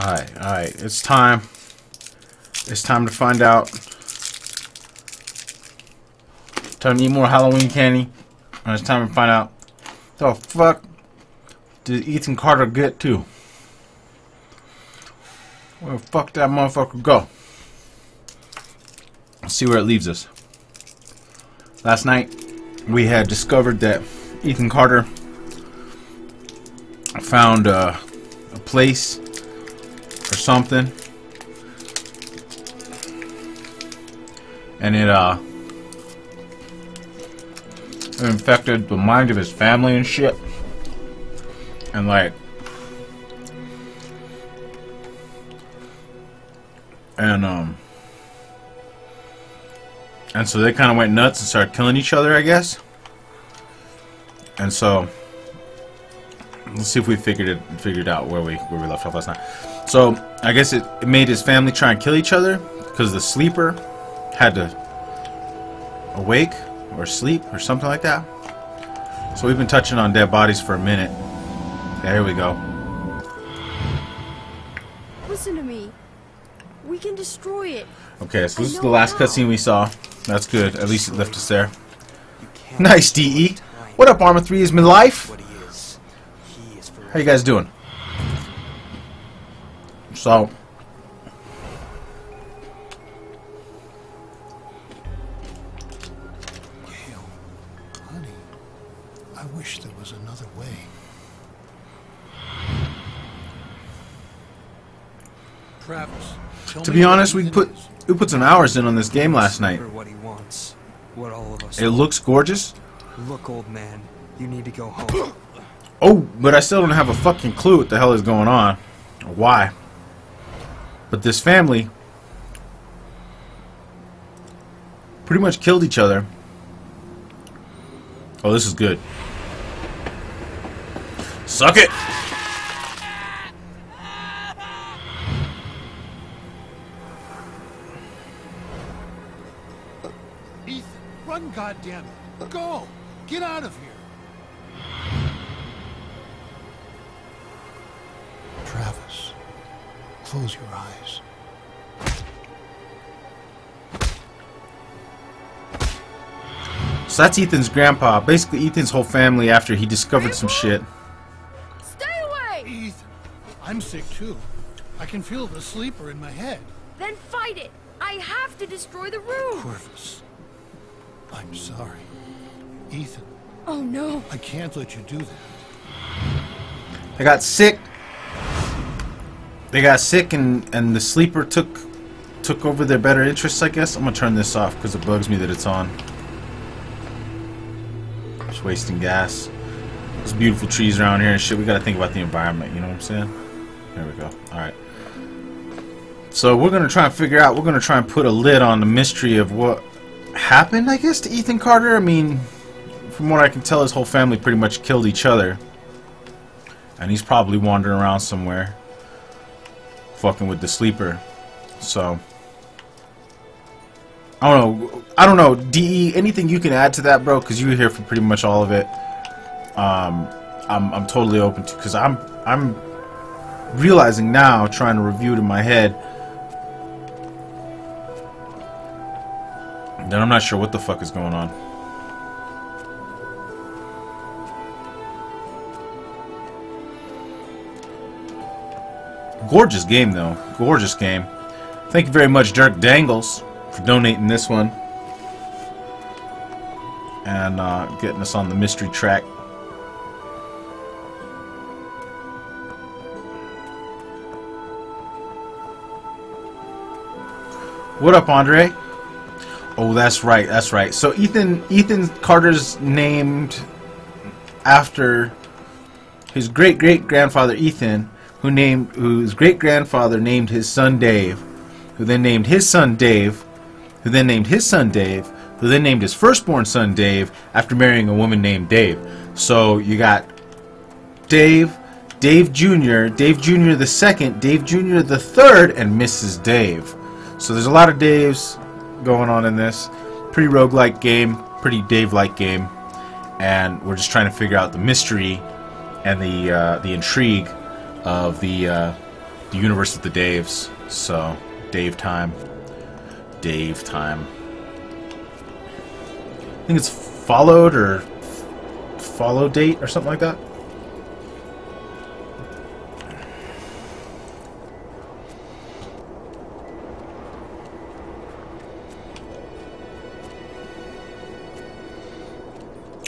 Alright, alright. It's time. It's time to find out. Time to eat more Halloween candy. And it's time to find out the fuck did Ethan Carter get to? Where the fuck that motherfucker go? Let's see where it leaves us. Last night, we had discovered that Ethan Carter found uh, a place something. And it, uh, infected the mind of his family and shit. And like, and um, and so they kind of went nuts and started killing each other, I guess. And so, let's see if we figured it figured out where we where we left off last night. So I guess it, it made his family try and kill each other because the sleeper had to awake or sleep or something like that. So we've been touching on dead bodies for a minute. There we go. Listen to me. We can destroy it. Okay, so this is the last cutscene we saw. That's good. At least it left us there. Nice, DE. What up, Armor 3 is my life? What he is. He is for How you guys doing? Tell to be honest, we put we put some hours in on this game last night. What he wants. What all of us It looks gorgeous. Look, old man, you need to go home. Oh, but I still don't have a fucking clue what the hell is going on. Why. But this family pretty much killed each other. Oh, this is good. Suck it! Ethan, run, goddammit! Go! Get out of here! Close your eyes. So that's Ethan's grandpa. Basically, Ethan's whole family after he discovered some shit. Stay away! Ethan, I'm sick too. I can feel the sleeper in my head. Then fight it! I have to destroy the room! Corvus, I'm sorry. Ethan, Oh no! I can't let you do that. I got sick. They got sick, and and the sleeper took took over their better interests. I guess I'm gonna turn this off because it bugs me that it's on. Just wasting gas. There's beautiful trees around here and shit. We gotta think about the environment. You know what I'm saying? There we go. All right. So we're gonna try and figure out. We're gonna try and put a lid on the mystery of what happened. I guess to Ethan Carter. I mean, from what I can tell, his whole family pretty much killed each other. And he's probably wandering around somewhere. Fucking with the sleeper. So. I don't know. I don't know. DE, anything you can add to that, bro? Because you were here for pretty much all of it. Um, I'm, I'm totally open to. Because I'm, I'm realizing now, trying to review it in my head, that I'm not sure what the fuck is going on. Gorgeous game, though. Gorgeous game. Thank you very much, Dirk Dangles, for donating this one. And uh, getting us on the mystery track. What up, Andre? Oh, that's right. That's right. So Ethan Ethan Carter's named after his great great grandfather Ethan, who named whose great grandfather named his son Dave, who then named his son Dave, who then named his son Dave, who then named his firstborn son Dave after marrying a woman named Dave. So you got Dave, Dave Jr., Dave Jr. the second, Dave Jr. the third, and Mrs. Dave. So there's a lot of Daves going on in this. Pretty roguelike game, pretty Dave-like game, and we're just trying to figure out the mystery and the uh, the intrigue of the uh, the universe of the Daves. So, Dave time. Dave time. I think it's followed or follow date or something like that.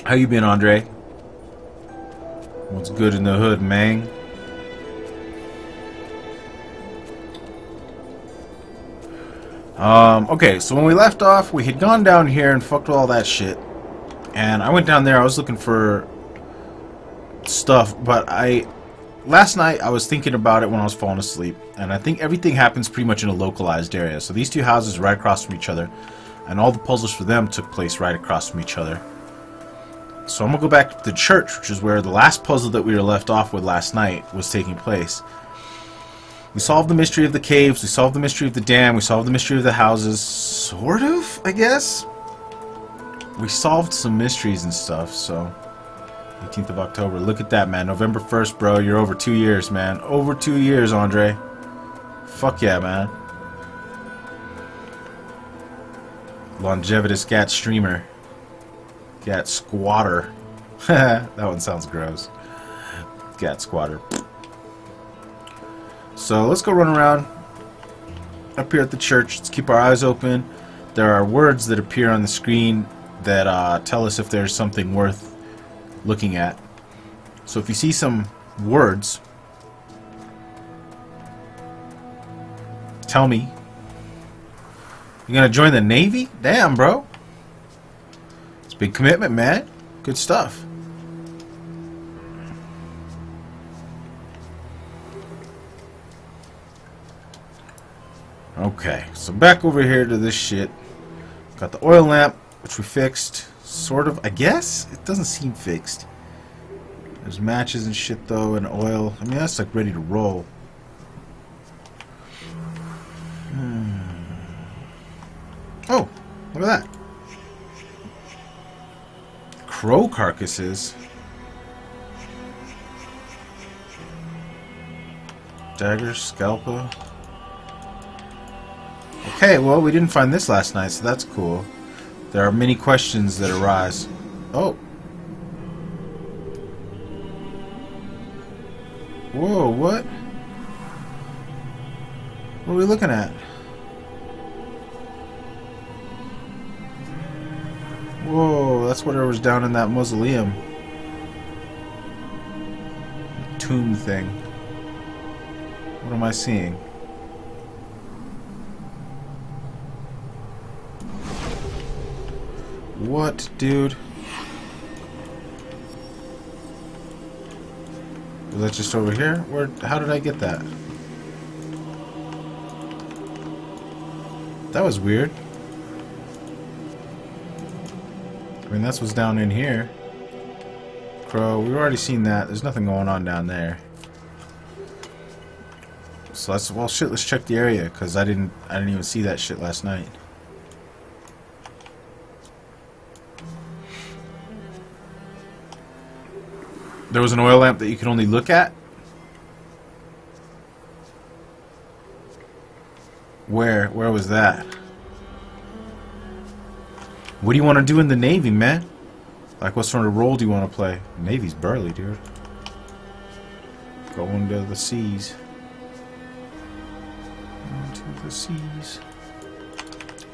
How you been, Andre? What's good in the hood, man? Um, okay, so when we left off, we had gone down here and fucked all that shit. And I went down there, I was looking for stuff, but I... Last night, I was thinking about it when I was falling asleep, and I think everything happens pretty much in a localized area. So these two houses right across from each other, and all the puzzles for them took place right across from each other. So I'm going to go back to the church, which is where the last puzzle that we were left off with last night was taking place. We solved the mystery of the caves, we solved the mystery of the dam, we solved the mystery of the houses. Sort of, I guess? We solved some mysteries and stuff, so... 18th of October. Look at that, man. November 1st, bro. You're over two years, man. Over two years, Andre. Fuck yeah, man. Longevitous Gat Streamer. Gat Squatter. that one sounds gross. Gat Squatter. So let's go run around up here at the church. Let's keep our eyes open. There are words that appear on the screen that uh, tell us if there's something worth looking at. So if you see some words, tell me. You gonna join the Navy? Damn, bro. It's a big commitment, man. Good stuff. Okay, so back over here to this shit. Got the oil lamp, which we fixed. Sort of, I guess? It doesn't seem fixed. There's matches and shit though, and oil. I mean, that's like ready to roll. Hmm. Oh, look at that. Crow carcasses. Dagger, scalpel. Okay, well, we didn't find this last night, so that's cool. There are many questions that arise. Oh. Whoa, what? What are we looking at? Whoa, that's whatever was down in that mausoleum. Tomb thing. What am I seeing? What, dude? Was that just over here? Where? How did I get that? That was weird. I mean, that's what's down in here. Crow, we've already seen that. There's nothing going on down there. So let's well shit. Let's check the area because I didn't I didn't even see that shit last night. There was an oil lamp that you could only look at? Where? Where was that? What do you want to do in the Navy, man? Like, what sort of role do you want to play? Navy's burly, dude. Go into the seas. Into the seas.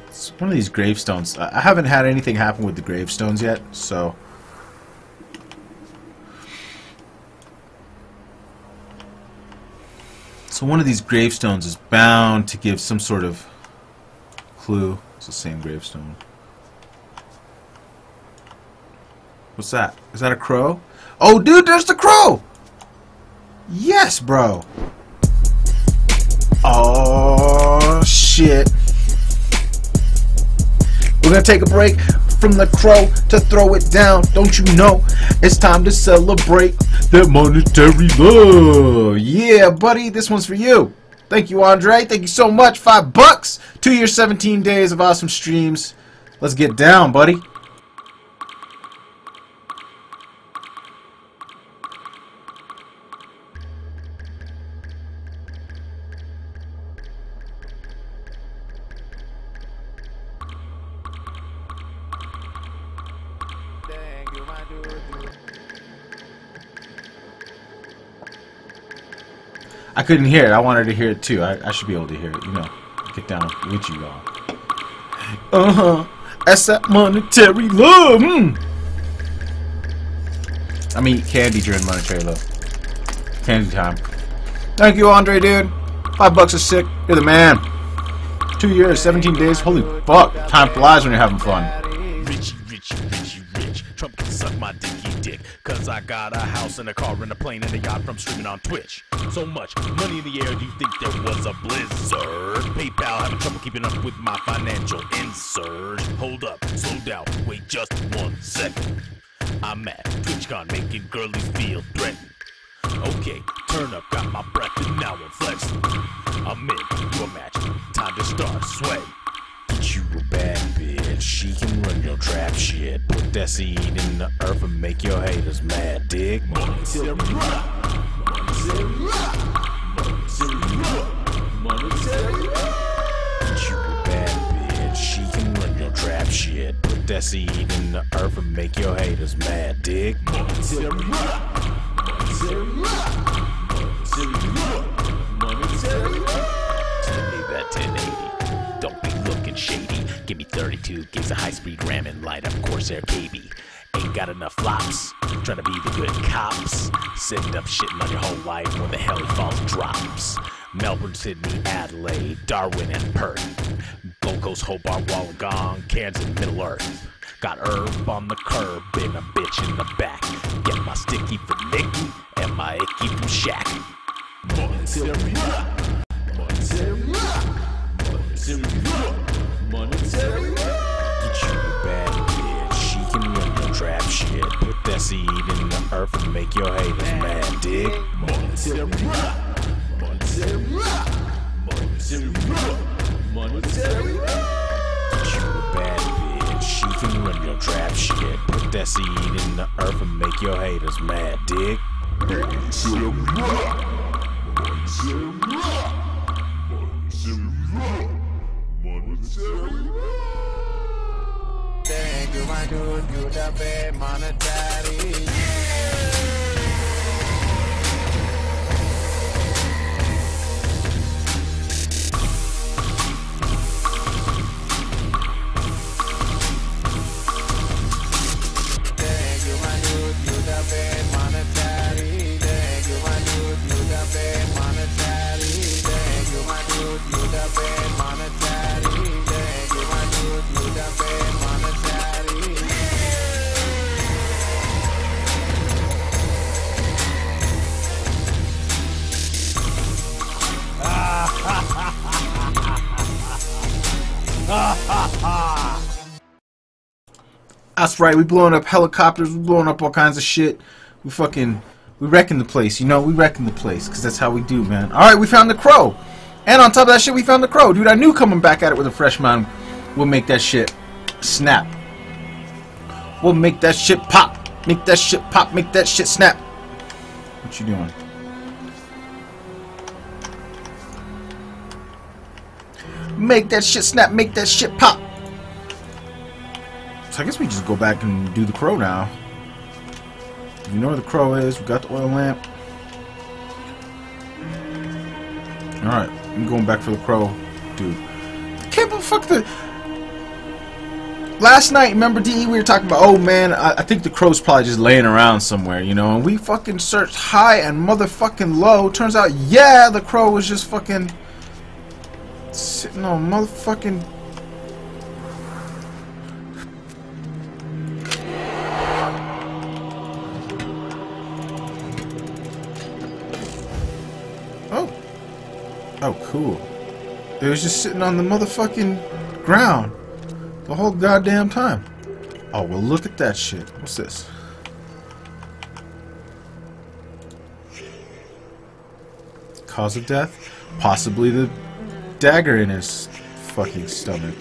It's one of these gravestones. I haven't had anything happen with the gravestones yet, so... So one of these gravestones is bound to give some sort of clue. It's the same gravestone. What's that? Is that a crow? Oh, dude, there's the crow! Yes, bro. Oh, shit. We're gonna take a break from the crow to throw it down. Don't you know? It's time to celebrate that monetary love. Yeah, buddy, this one's for you. Thank you, Andre. Thank you so much. Five bucks. Two years, 17 days of awesome streams. Let's get down, buddy. I couldn't hear it. I wanted to hear it too. I, I should be able to hear it. You know, get down with you all. Uh huh. That's that monetary love. Mm. I mean, candy during monetary love. Candy time. Thank you, Andre, dude. Five bucks a sick. You're the man. Two years, 17 days. Holy fuck. Time flies when you're having fun. Richie, Richie, Richie, rich. Trump can suck my dick. Cause I got a house and a car and a plane and a yacht from streaming on Twitch. So much money in the air, do you think there was a blizzard? PayPal having trouble keeping up with my financial insert. Hold up, slow down, wait just one second. I'm at TwitchCon making girlies feel threatened. Okay, turn up, got my breath and now I'm flexing. I'm in your match, time to start sway. Get you a bad bitch, she can run your trap shit. Put that seed in the earth and make your haters mad, dig? Rock, monetary rock. Get you bad bitch, she can run your trap shit. Put that seed in the earth and make your haters mad, dig? Monetary rock, monetary gives a high speed ram and light up Corsair KB. Ain't got enough flops, trying to be the good cops. Sitting up shitting on your whole life when the hell falls drops. Melbourne, Sydney, Adelaide, Darwin, and Perth. Gold Coast, Hobart, Wollongong, Cairns, and Middle Earth. Got herb on the curb and a bitch in the back. Get my sticky from Nicky and my icky from Shaq. Monetary Monetary Monetary Monetary Put that seed in the earth and make your haters mad, dig? Monetary rock, monetary monetary you a bad bitch, she can run your trap shit. Put that seed in the earth and make your haters mad, dig? Monetary rock, monetary rock, you, my dude, you the babe, monetary. That's right, we blowing up helicopters, we blowing up all kinds of shit. We fucking, we wrecking the place, you know, we wrecking the place, because that's how we do, man. Alright, we found the crow. And on top of that shit, we found the crow. Dude, I knew coming back at it with a fresh mind will make that shit snap. We'll make that shit pop. Make that shit pop, make that shit snap. What you doing? Make that shit snap, make that shit pop. So I guess we just go back and do the crow now. You know where the crow is. We got the oil lamp. Alright, I'm going back for the crow. Dude. I can't believe fuck the... Last night, remember DE, we were talking about, oh man, I, I think the crow's probably just laying around somewhere, you know, and we fucking searched high and motherfucking low. Turns out, yeah, the crow was just fucking sitting on motherfucking Oh. Oh, cool. It was just sitting on the motherfucking ground the whole goddamn time. Oh, well, look at that shit. What's this? Cause of death? Possibly the dagger in his fucking stomach.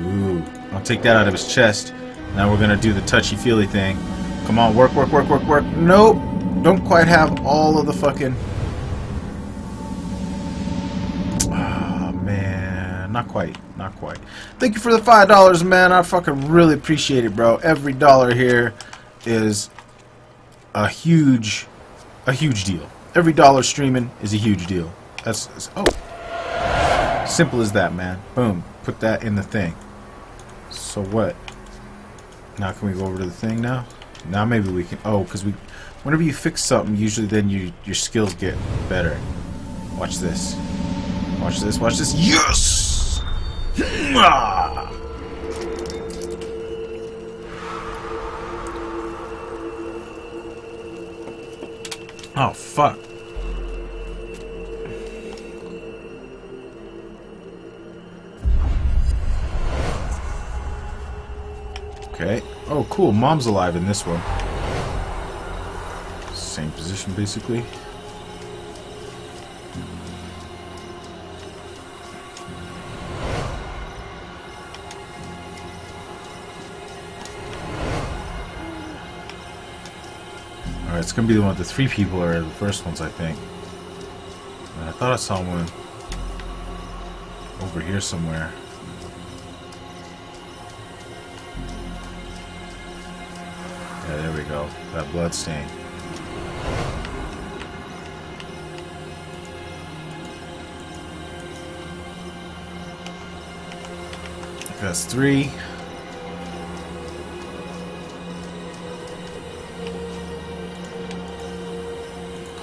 Ooh, I'll take that out of his chest. Now we're gonna do the touchy-feely thing. Come on, work, work, work, work, work. Nope. don't quite have all of the fucking. Not quite, not quite. Thank you for the five dollars, man. I fucking really appreciate it, bro. Every dollar here is a huge, a huge deal. Every dollar streaming is a huge deal. That's, that's oh, simple as that, man. Boom, put that in the thing. So what? Now can we go over to the thing now? Now maybe we can. Oh, because we, whenever you fix something, usually then you your skills get better. Watch this. Watch this. Watch this. Yes. Oh fuck. Okay. Oh, cool. Mom's alive in this one. Same position, basically. It's gonna be the one with the three people or the first ones, I think. And I thought I saw one over here somewhere. Yeah, there we go. That blood stain. That's three.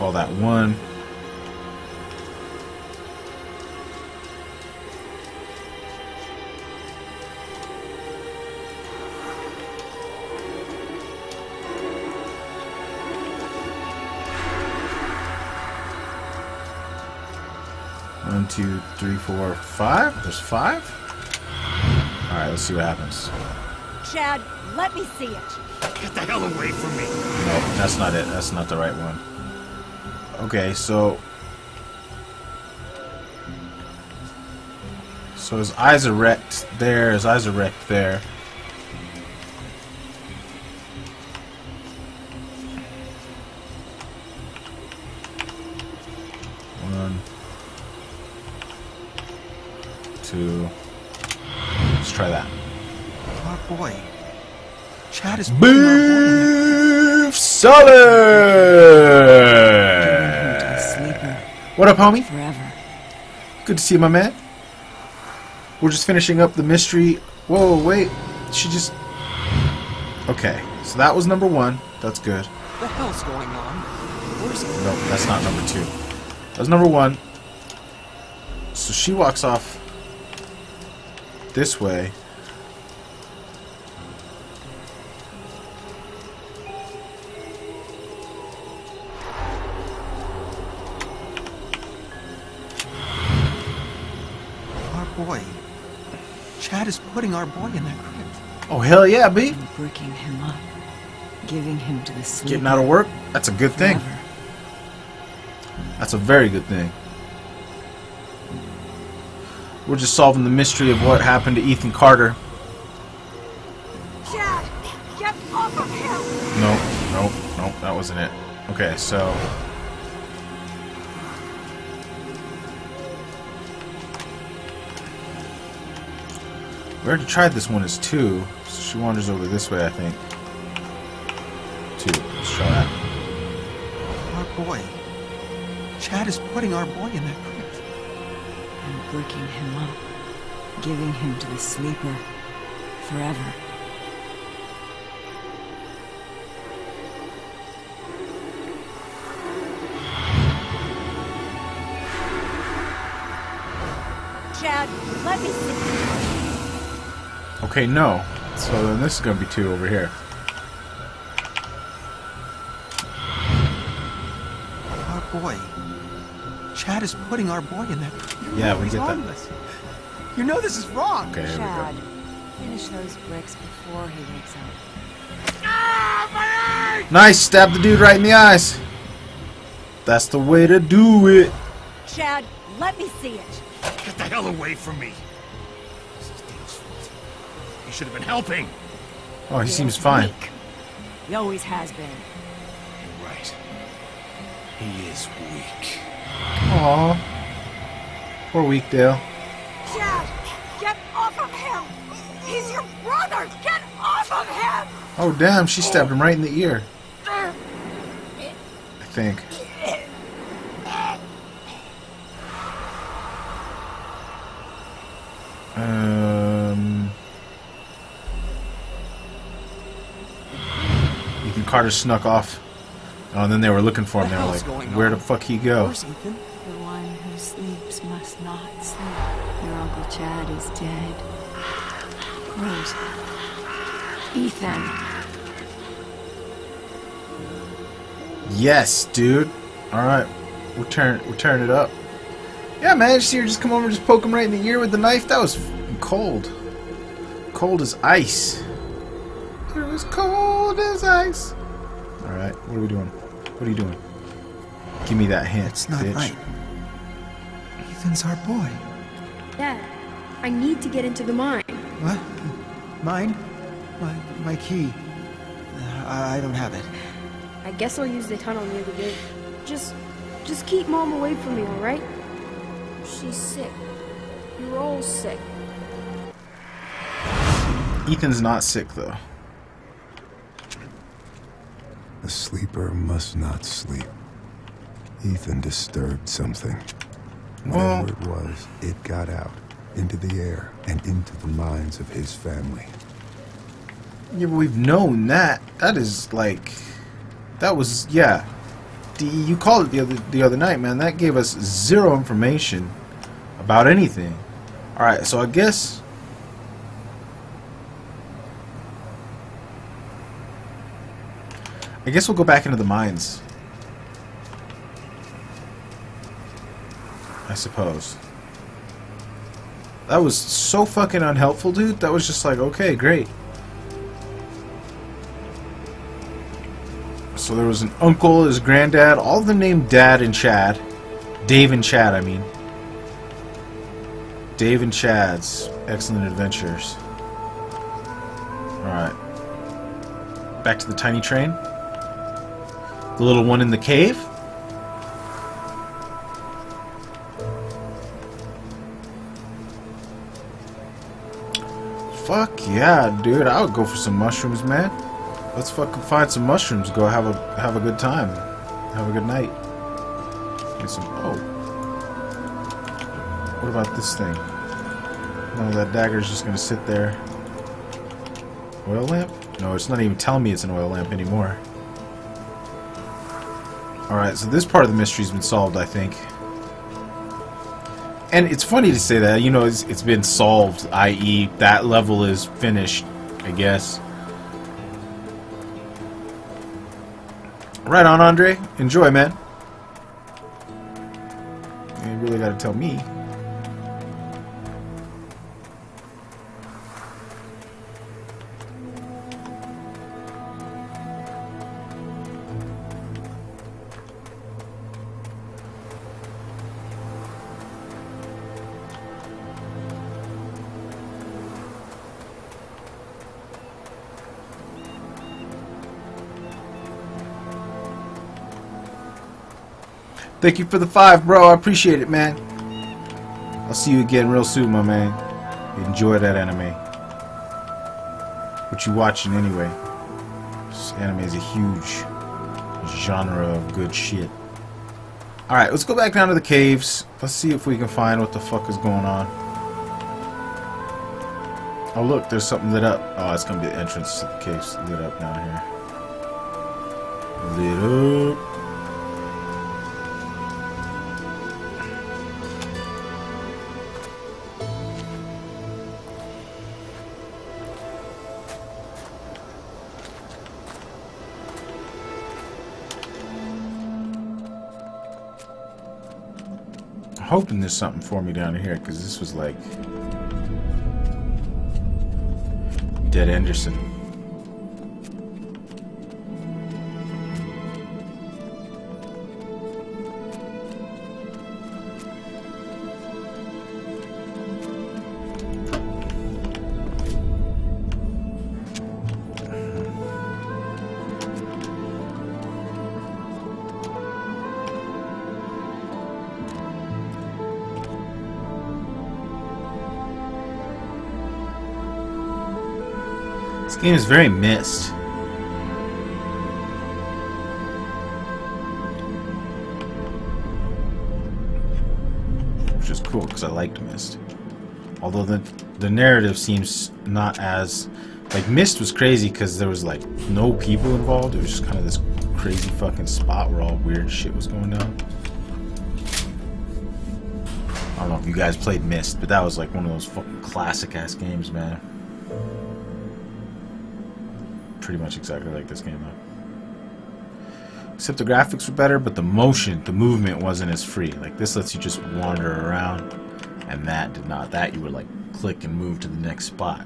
Call that one. One, two, three, four, five. There's five. All right, let's see what happens. Chad, let me see it. Get the hell away from me! Nope, that's not it. That's not the right one. Okay, so so his eyes are wrecked there. His eyes are wrecked there. One, two. Let's try that. Oh boy. Chad is putting our boy in there. Beef solid. Sleeper What up, homie? forever. Good to see you, my man. We're just finishing up the mystery. Whoa, wait. She just. Okay, so that was number one. That's good. What the hell's going on? Where's he? Nope, that's not number two. That was number one. So she walks off this way. Chad is putting our boy in that crypt. Oh, hell yeah, B. And bricking him up. Giving him to the sleeper. Getting out of work. That's a good thing. That's a very good thing. We're just solving the mystery of what happened to Ethan Carter. Chad, get off of him! Nope, nope, nope, that wasn't it. Okay, so. We already tried this one as two. So she wanders over this way, I think. Two. Let's try that. Our boy. Chad is putting our boy in that crypt. And bricking him up. Giving him to the sleeper. Forever. Chad, let me see it. Okay, no. So then this is gonna be two over here. Our boy. Chad is putting our boy in that crypt. Yeah, we get on that. You know this is wrong. Okay, here we Chad, go. finish those bricks before he wakes up. Nice! Stab the dude right in the eyes. That's the way to do it. Chad, let me see it. Get the hell away from me! Should have been helping! Oh, he seems fine. Weak. He always has been. You're right. He is weak. Aw. Poor Weekdale. Dad, get off of him! He's your brother! Get off of him! Oh damn, she stabbed him right in the ear. I think. Um. Ethan Carter snuck off. Oh, and then they were looking for him. They were like, "Where on? the fuck he go?" Where's Ethan? The one who sleeps must not sleep. Your Uncle Chad is dead. Rose. Ethan. Yes, dude. All right, we're turn we're turning it up. Yeah, man. See her just come over, and just poke him right in the ear with the knife. That was cold. Cold as ice. It was cold as ice. All right, what are we doing? What are you doing? Give me that hint, It's not bitch. right. Ethan's our boy. Dad, I need to get into the mine. What? Mine? My, my key. Uh, I, I don't have it. I guess I'll use the tunnel near the gate. Just, just keep Mom away from me, all right? She's sick. You're all sick. Ethan's not sick though. The sleeper must not sleep. Ethan disturbed something. Well- Whatever it was, it got out, into the air, and into the minds of his family. Yeah, but we've known that. That is like, that was yeah. The, you called it the other the other night, man. That gave us zero information about anything. All right, so I guess. I guess we'll go back into the mines. I suppose. That was so fucking unhelpful, dude. That was just like, okay, great. So there was an uncle, his granddad, all of them named Dad and Chad. Dave and Chad, I mean. Dave and Chad's Excellent Adventures. Alright. Back to the tiny train. The little one in the cave. Fuck yeah, dude. I would go for some mushrooms, man. Let's fucking find some mushrooms. Go have a have a good time. Have a good night. Get some. Oh. What about this thing? No, that dagger's just gonna sit there. Oil lamp? No, it's not even telling me it's an oil lamp anymore. Alright, so this part of the mystery's been solved, I think. And it's funny to say that, you know, it's, it's been solved, i.e., that level is finished, I guess. Right on, Andre. Enjoy, man. You really gotta tell me. Thank you for the five, bro. I appreciate it, man. I'll see you again real soon, my man. Enjoy that anime. What you watching anyway? This anime is a huge genre of good shit. Alright, let's go back down to the caves. Let's see if we can find what the fuck is going on. Oh look, there's something lit up. Oh, it's gonna be the entrance to the caves lit up down here. Lit up. Hoping there's something for me down here because this was like Dead Anderson. Game is very Myst. Which is cool because I liked Myst. Although the the narrative seems not as like Myst was crazy because there was like no people involved. It was just kind of this crazy fucking spot where all weird shit was going down. I don't know if you guys played Myst, but that was like one of those fucking classic ass games, man. Pretty much exactly like this game, though. Except the graphics were better, but the motion, the movement wasn't as free. Like this lets you just wander around, and that did not. That you would like click and move to the next spot.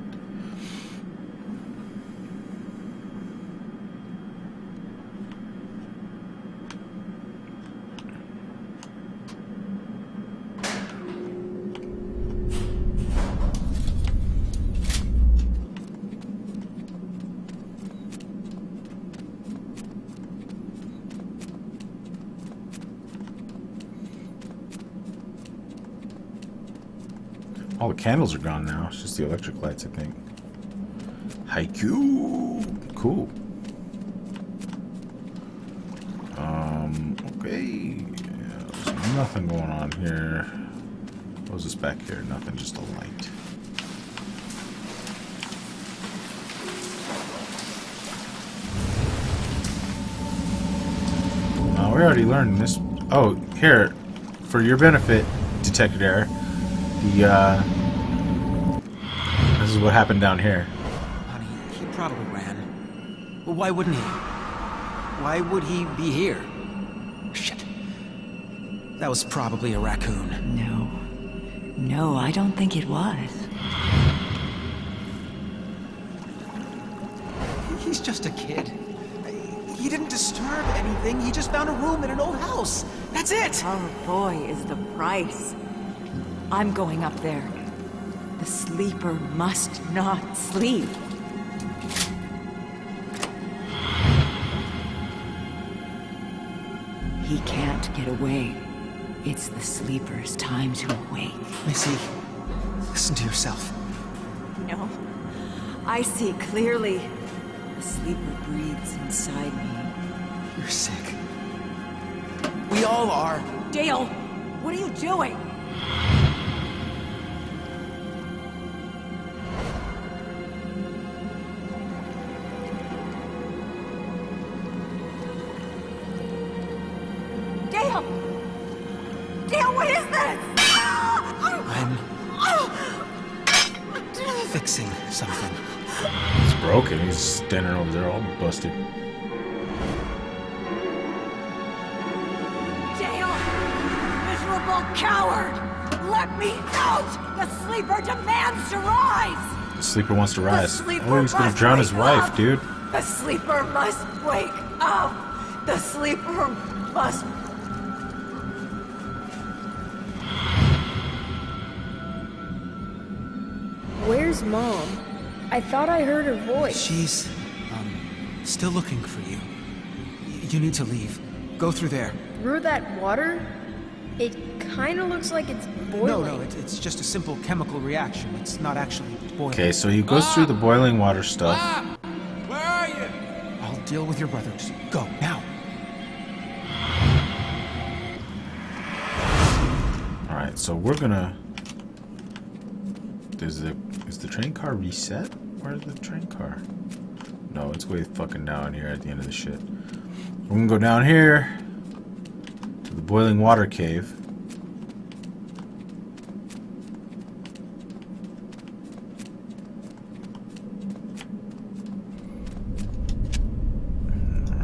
All the candles are gone now. It's just the electric lights, I think. Haiku. Cool. Um, okay. There's nothing going on here. What was this back here? Nothing, just a light. Uh, we already learned this. Oh, here, for your benefit, Detected Error, the, uh, is what happened down here. Honey, he probably ran. Well, why wouldn't he? Why would he be here? Shit. That was probably a raccoon. No. No, I don't think it was. He's just a kid. He didn't disturb anything. He just found a room in an old house. That's it. Our boy is the price. I'm going up there. The sleeper must not sleep. He can't get away. It's the sleeper's time to awake. Missy, listen to yourself. No. I see clearly. The sleeper breathes inside me. You're sick. We all are. Dale, what are you doing? Coward! Let me out! The sleeper demands to rise! The sleeper wants to rise. Oh, he's gonna drown his wife, up. dude. The sleeper must wake up! The sleeper must... Where's Mom? I thought I heard her voice. She's, um, still looking for you. Y- You need to leave. Go through there. Through that water? It kind of looks like it's boiling. No, no, it, it's just a simple chemical reaction. It's not actually boiling. Okay, so he goes through the ah! boiling water stuff. Ah! Where are you? I'll deal with your brothers. Go, now. Alright, so we're gonna. Is the is the train car reset? Where's the train car? No, it's way fucking down here at the end of the shit. We're gonna go down here to the boiling water cave.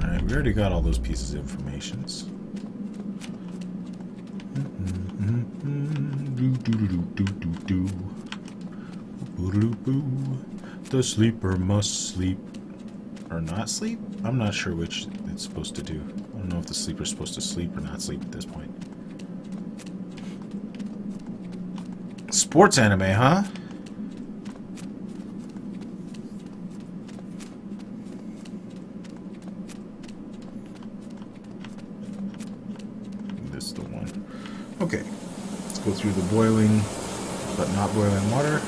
Alright, we already got all those pieces of informations. The sleeper must sleep. Or not sleep? I'm not sure which it's supposed to do. I don't know if the sleeper's supposed to sleep or not sleep at this point. Sports anime, huh? This is the one. Okay. Let's go through the boiling, but not boiling water.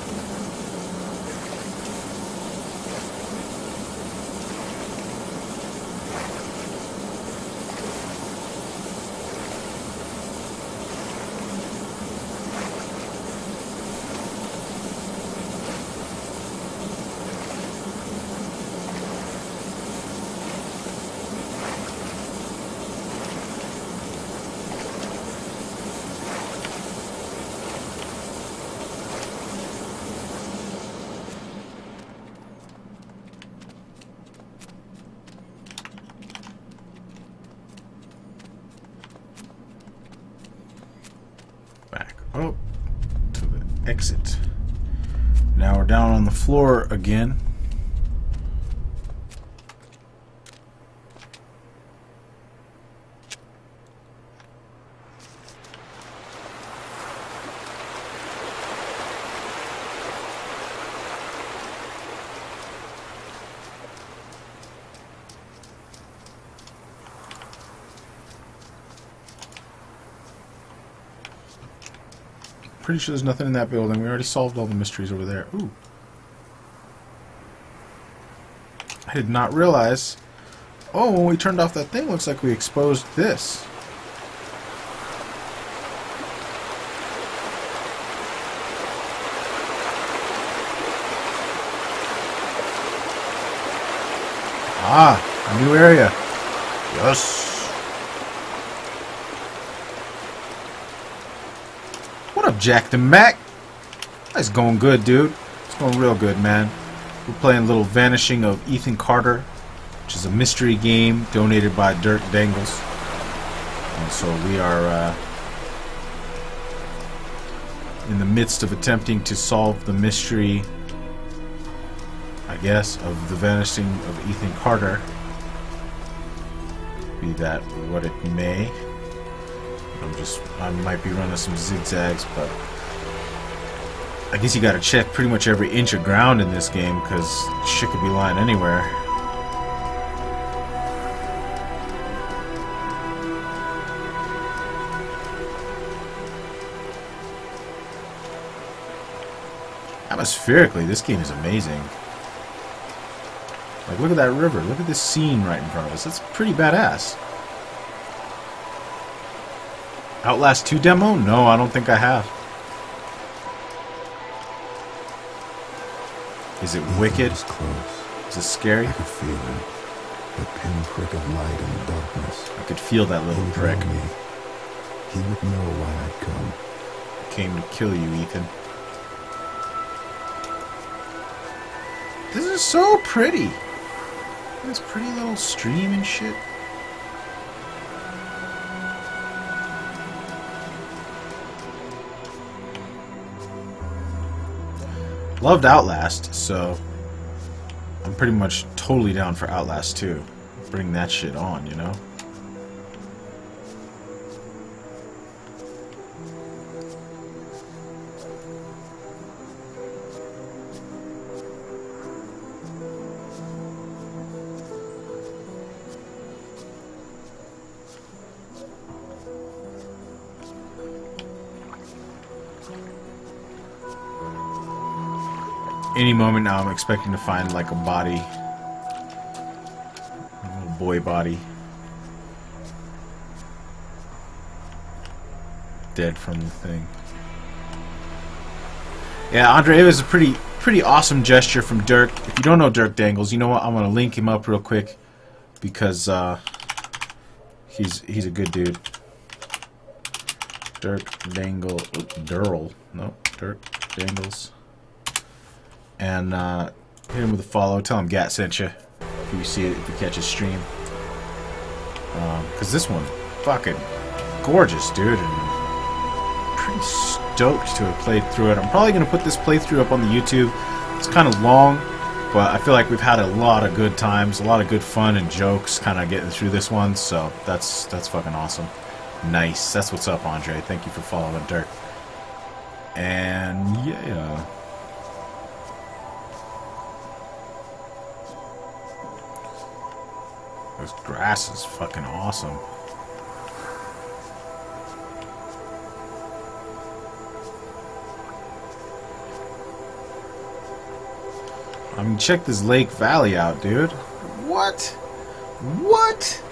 Oh, to the exit. Now we're down on the floor again. Pretty sure there's nothing in that building. We already solved all the mysteries over there. Ooh. I did not realize. Oh, when we turned off that thing, looks like we exposed this. Ah, a new area. Yes. What up, Jack the Mac? That's going good, dude. It's going real good, man. We're playing a little Vanishing of Ethan Carter, which is a mystery game donated by Dirk Dangles. And so we are uh, in the midst of attempting to solve the mystery, I guess, of the vanishing of Ethan Carter. Be that what it may. I'm just, I might be running some zigzags, but I guess you gotta check pretty much every inch of ground in this game, because shit could be lying anywhere. Atmospherically, this game is amazing. Like, look at that river. Look at this scene right in front of us. That's pretty badass. Outlast 2 demo? No, I don't think I have. Is it wicked? was close. Is it scary? I could feel it. The pinprick of light in the darkness. I could feel that little would prick. me. He would know why I'd come. I Came to kill you, Ethan. This is so pretty. This pretty little stream and shit. Loved Outlast, so I'm pretty much totally down for Outlast 2. Bring that shit on, you know? Any moment now, I'm expecting to find like a body, a little boy body, dead from the thing. Yeah, Andre, it was a pretty, pretty awesome gesture from Dirk. If you don't know Dirk Dangles, you know what? I'm gonna link him up real quick because uh, he's he's a good dude. Dirk Dangle, Durl, no, Dirk Dangles and uh, hit him with a follow. Tell him Gat sent you if you see it, if you catch his stream. Because this one, fucking gorgeous, dude. And pretty stoked to have played through it. I'm probably going to put this playthrough up on the YouTube. It's kind of long, but I feel like we've had a lot of good times, a lot of good fun and jokes kind of getting through this one. So that's that's fucking awesome. Nice. That's what's up, Andre. Thank you for following Dirk. And yeah. This grass is fucking awesome. I mean, check this Lake Valley out, dude. What? What?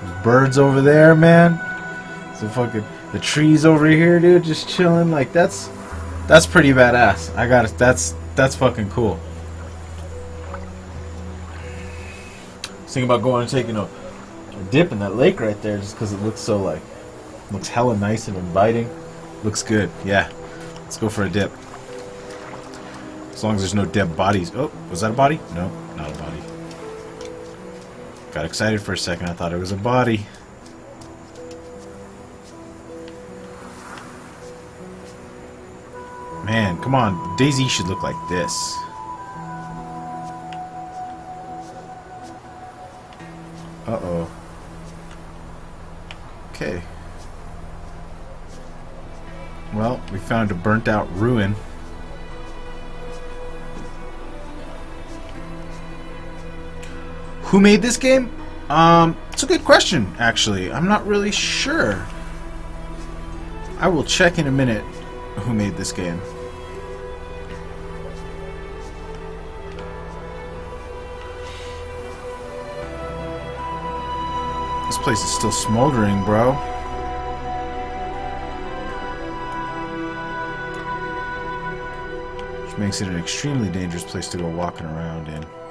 There's birds over there, man. So fucking the trees over here, dude, just chilling. Like that's that's pretty badass. I got it. That's that's fucking cool. Thinking about going and taking a, a dip in that lake right there, just because it looks so like looks hella nice and inviting. Looks good. Yeah, let's go for a dip. As long as there's no dead bodies. Oh, was that a body? No, not a body. Got excited for a second. I thought it was a body. Come on. DayZ should look like this. Uh-oh. Okay. Well, we found a burnt out ruin. Who made this game? Um, it's a good question, actually. I'm not really sure. I will check in a minute who made this game. Place is still smoldering, bro. Which makes it an extremely dangerous place to go walking around in.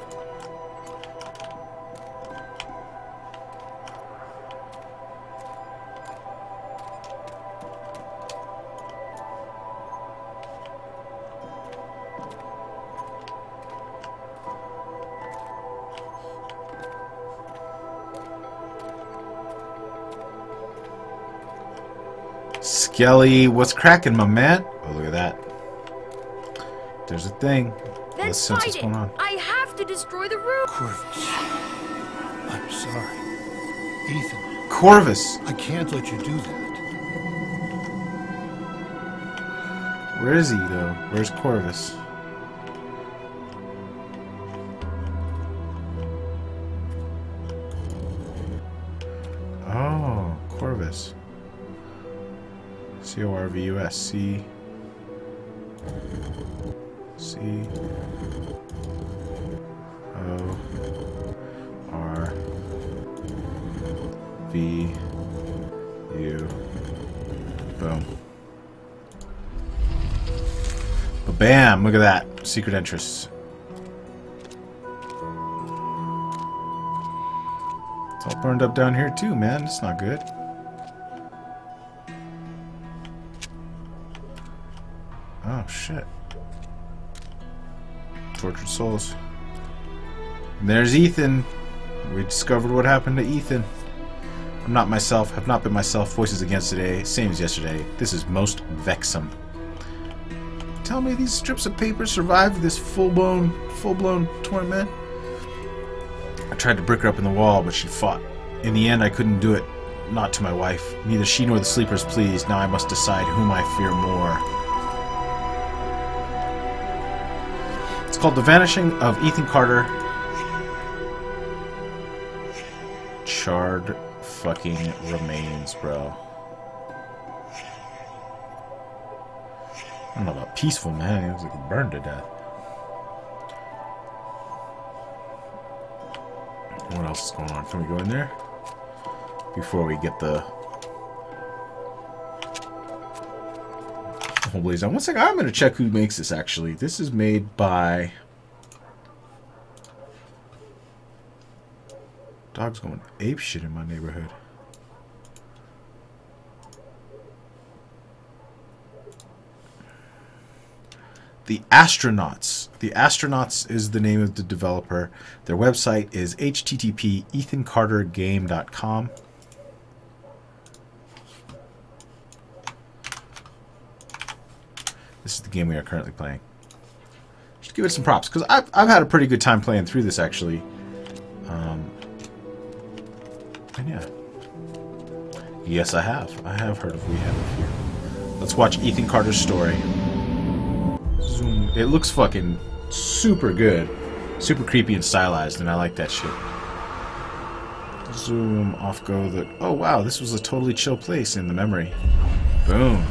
Skelly, what's cracking, my man? Oh, look at that. There's a thing. Then Let's sense what's going on. I have to destroy the room. Corvus. I'm sorry. Ethan, Corvus! I can't let you do that. Where is he, though? Where's Corvus? C O R V U S. C. C. O. R. V. U. Boom. But bam! Look at that. Secret entrance. It's all burned up down here too, man. It's not good. Souls. And there's Ethan. We discovered what happened to Ethan. I'm not myself, have not been myself, voices against today, same as yesterday. This is most vexum. Tell me these strips of paper survived this full-blown, full-blown torment? I tried to brick her up in the wall, but she fought. In the end, I couldn't do it. Not to my wife. Neither she nor the sleepers pleased. Now I must decide whom I fear more. Called The Vanishing of Ethan Carter. Charred fucking remains, bro. I don't know about peaceful, man. It was like burned to death. What else is going on? Can we go in there? Before we get the One second, I'm going to check who makes this, actually. This is made by... Dog's going ape shit in my neighborhood. The Astronauts. The Astronauts is the name of the developer. Their website is http ethancartergame.com. This is the game we are currently playing. Just give it some props because I've, I've had a pretty good time playing through this actually. Um, and yeah. Yes, I have. I have heard of We Have It Here. Let's watch Ethan Carter's story. Zoom. It looks fucking super good. Super creepy and stylized, and I like that shit. Zoom, off go the... Oh, wow, this was a totally chill place in the memory. Boom.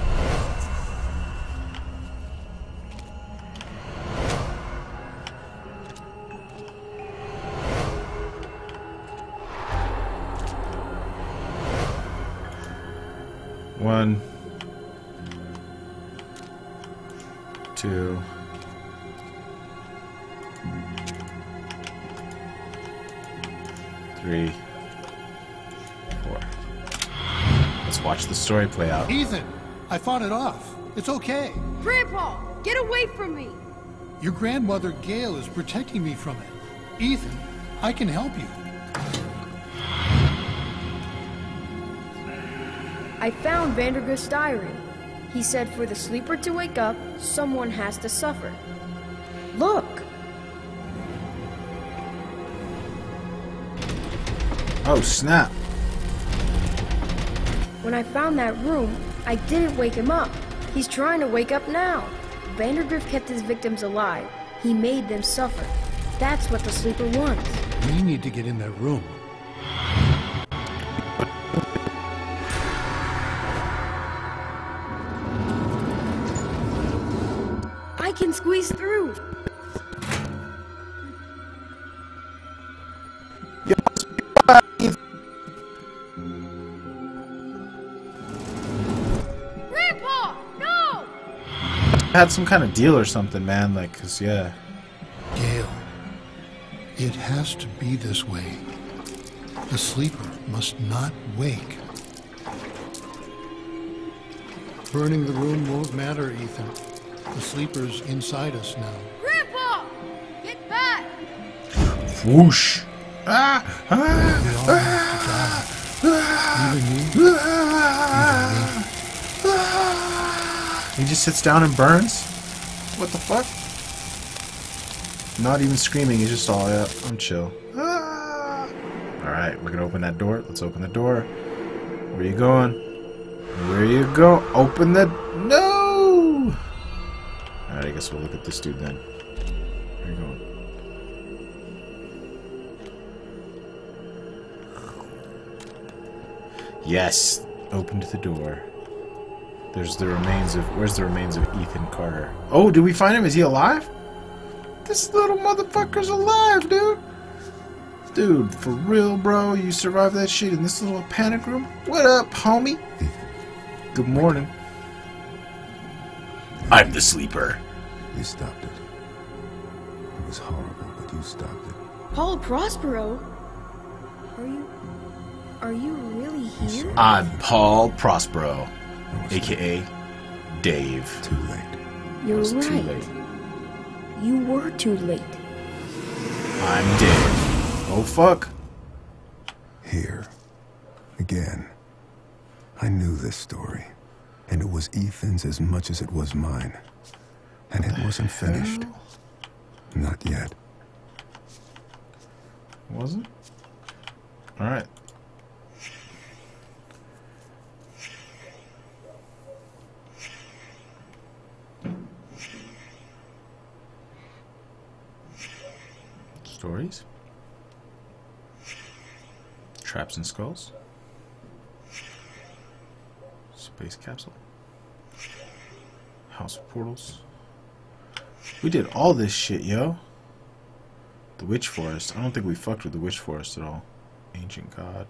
The story play out. Ethan, I fought it off. It's okay. Grandpa, get away from me. Your grandmother Gail is protecting me from it. Ethan, I can help you. I found Vandergrift's diary. He said for the sleeper to wake up, someone has to suffer. Look! Oh snap! When I found that room, I didn't wake him up. He's trying to wake up now. Vandergrift kept his victims alive. He made them suffer. That's what the sleeper wants. We need to get in that room. Had some kind of deal or something, man. Like, cause yeah. Gail, it has to be this way. The sleeper must not wake. Burning the room won't matter, Ethan. The sleeper's inside us now. Grandpa! Get back! Whoosh! Ah! We Ah! all have to die. Even you, even me. He just sits down and burns? What the fuck? Not even screaming, he's just all, yeah, I'm chill. Ah! Alright, we're gonna open that door. Let's open the door. Where you going? Where you go? Open the... No! Alright, I guess we'll look at this dude then. Where you going? Yes! Opened the door. There's the remains of. Where's the remains of Ethan Carter? Oh, did we find him? Is he alive? This little motherfucker's alive, dude. Dude, for real, bro. You survived that shit in this little panic room? What up, homie? Good morning. I'm the sleeper. You stopped it. It was horrible, but you stopped it. Paul Prospero? Are you. Are you really here? I'm Paul Prospero, I was aka Dave. too late. You're It's right. too late. You were too late. I'm Dave. Oh fuck. Here. Again. I knew this story. And it was Ethan's as much as it was mine. And it wasn't finished. Not yet. Was it? Alright. Stories. Traps and skulls. Space capsule. House of portals. We did all this shit, yo. The Witch Forest. I don't think we fucked with the Witch Forest at all. Ancient God.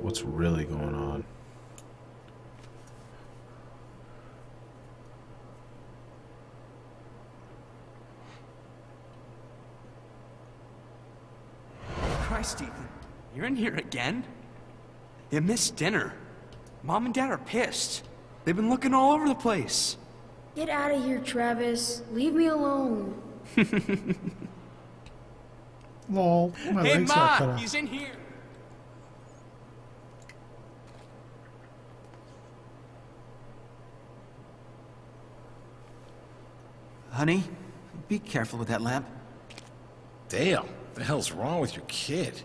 What's really going on? Christ, Ethan, you're here again? You missed dinner. Mom and Dad are pissed. They've been looking all over the place. Get out of here, Travis. Leave me alone. Lol. My hey, legs Ma, off. he's in here. Honey, be careful with that lamp. Dale, the hell's wrong with your kid?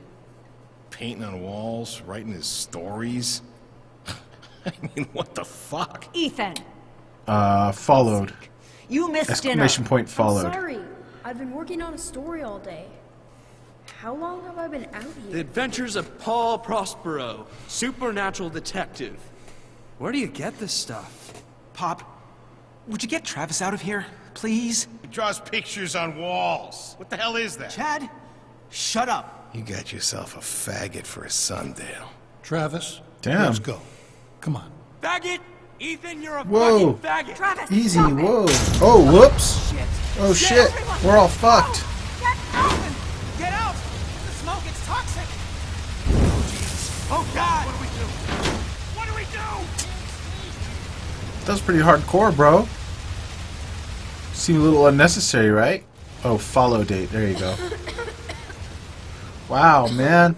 Painting on walls, writing his stories. I mean, what the fuck? Ethan, Uh, followed. you missed dinner. Exclamation point followed. I'm sorry. I've been working on a story all day. How long have I been out here? The? Adventures of Paul Prospero, supernatural detective. Where do you get this stuff? Pop, would you get Travis out of here, please? He draws pictures on walls. What the hell is that? Chad, shut up. You got yourself a faggot for a son, Dale. Travis, Damn. let's go. Come on. Faggot! Ethan, you're a Whoa. fucking faggot! Travis, Easy, stop it. whoa. Oh, whoops. Oh, shit. Oh shit. everyone, We're all fucked. Get out. Get out! The smoke, it's toxic! Oh, Jesus. Oh God! What do we do? What do we do? That was pretty hardcore, bro. Seemed a little unnecessary, right? Oh, follow date. There you go. Wow, man.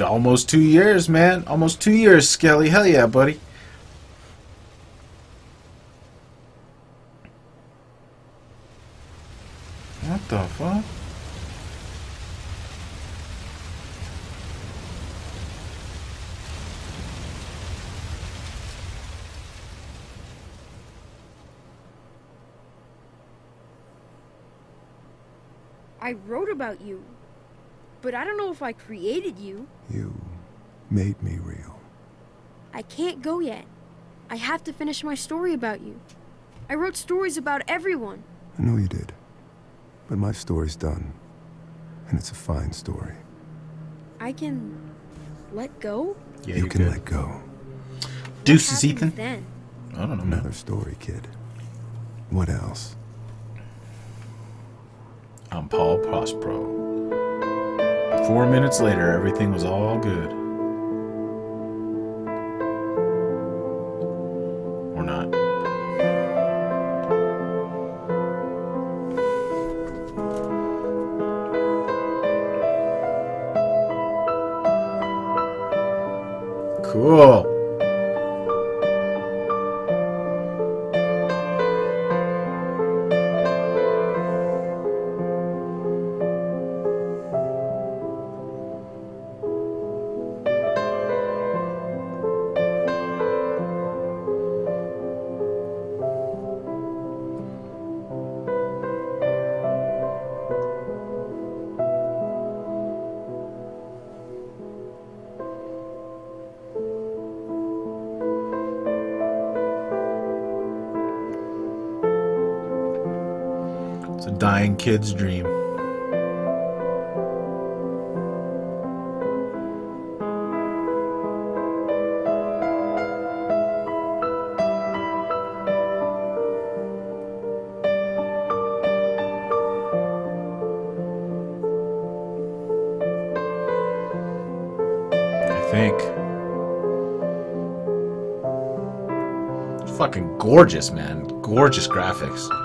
Almost two years, man. Almost two years, Skelly. Hell yeah, buddy. What the fuck? I wrote about you. But I don't know if I created you. You made me real. I can't go yet. I have to finish my story about you. I wrote stories about everyone. I know you did. But my story's done. And it's a fine story. I can let go? Yeah, you you're can good. let go. Deuces, Happens Ethan. Then. I don't know, man. Another story, kid. What else? I'm Paul Prospero. Four minutes later, everything was all good. Kid's dream. I think. Fucking gorgeous, man. Gorgeous graphics.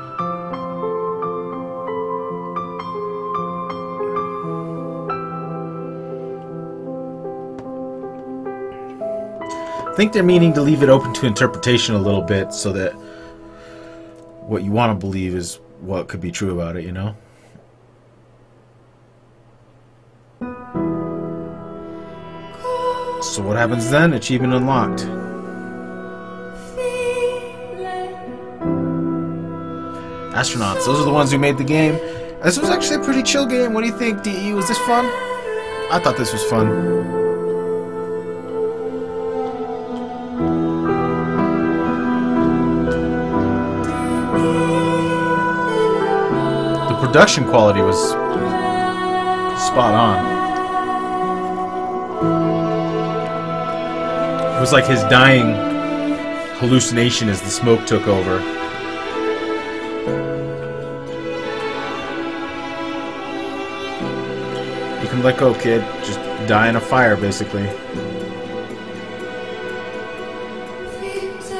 Think they're meaning to leave it open to interpretation a little bit so that what you want to believe is what could be true about it, you know? So what happens then? Achievement unlocked. Astronauts, those are the ones who made the game. This was actually a pretty chill game. What do you think, DE? Was this fun? I thought this was fun. Production quality was spot on. It was like his dying hallucination as the smoke took over. You can let go, kid. Just die in a fire, basically.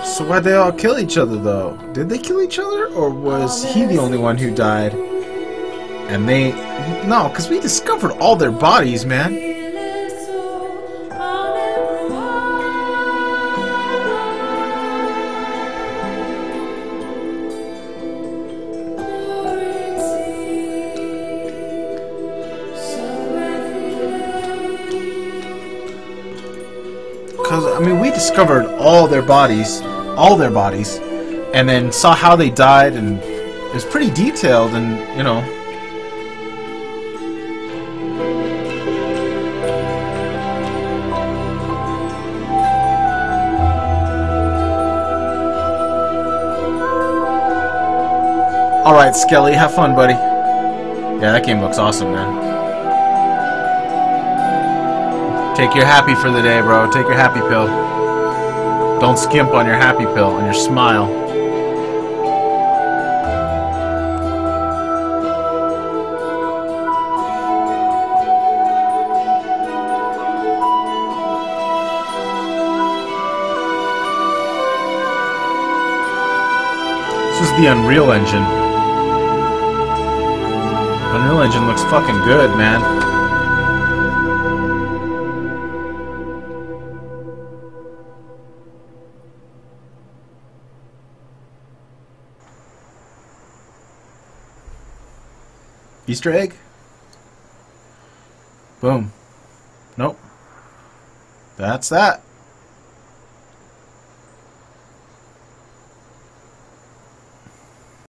So why'd they all kill each other, though? Did they kill each other, or was he the only one who died? And they... No, because we discovered all their bodies, man. Because, I mean, we discovered all their bodies, all their bodies, and then saw how they died, and it was pretty detailed, and, you know. right, Skelly. Have fun, buddy. Yeah, that game looks awesome, man. Take your happy for the day, bro. Take your happy pill. Don't skimp on your happy pill, on your smile. This is the Unreal Engine. Unreal Engine looks fucking good, man. Easter egg? Boom. Nope. That's that.